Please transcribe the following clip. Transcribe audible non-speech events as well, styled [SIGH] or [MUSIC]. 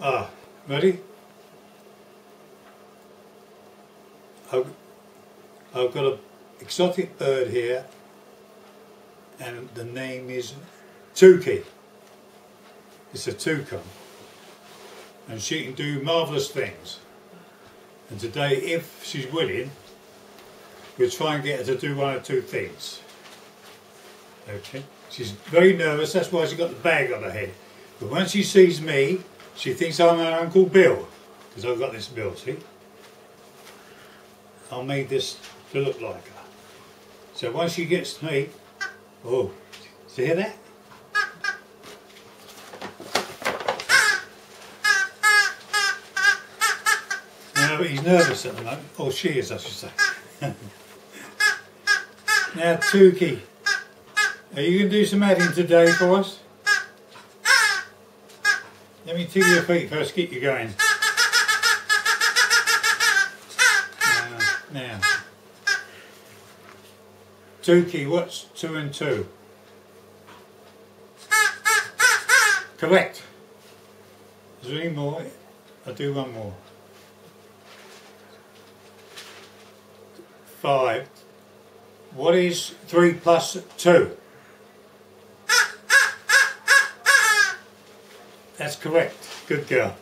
Ah, ready? I've, I've got an exotic bird here and the name is Tuki. It's a toucan and she can do marvellous things. And today, if she's willing, we'll try and get her to do one or two things. Okay? She's very nervous, that's why she's got the bag on her head. But when she sees me, she thinks I'm her Uncle Bill, because I've got this bill, see? I made this to look like her. So once she gets to me, oh, see hear that? No, he's nervous at the moment. Or she is, I should say. [LAUGHS] now, Tuki, are you going to do some adding today for us? Let me tickle your feet first, keep you going. Now, now. Tuki, what's two and two? Correct. Is there any more? I'll do one more. Five. What is three plus two? That's correct. Good girl.